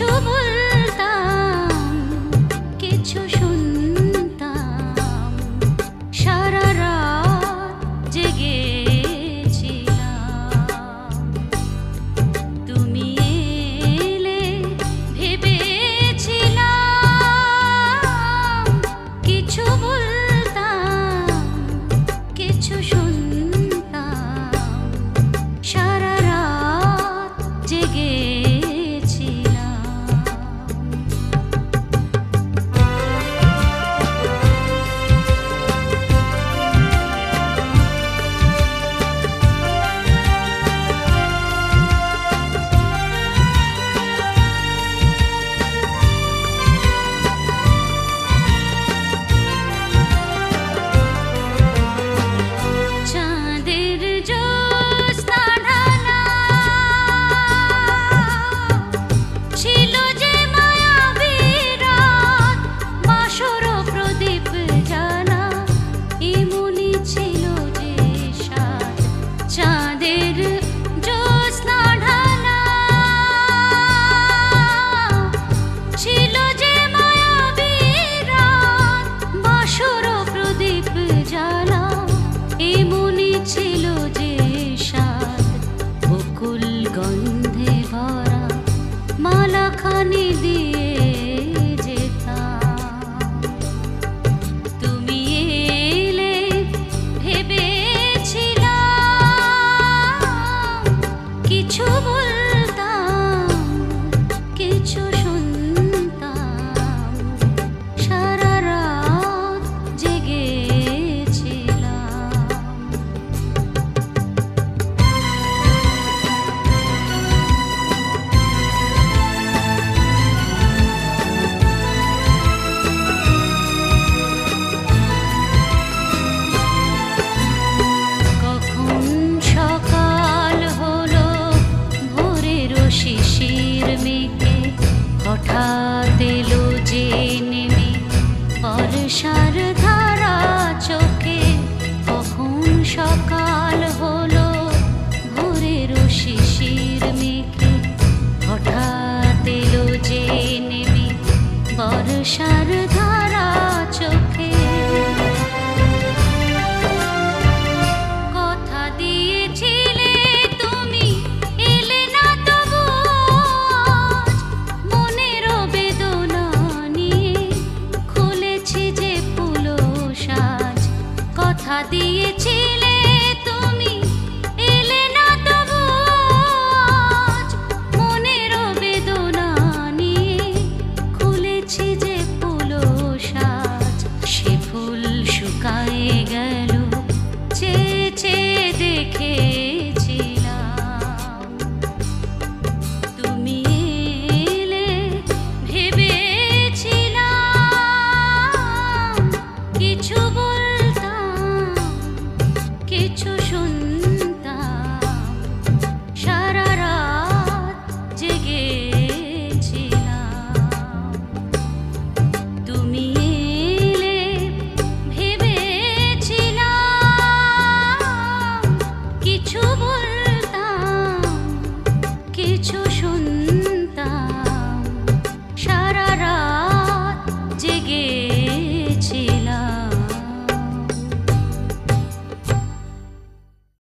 都不 চায় আশার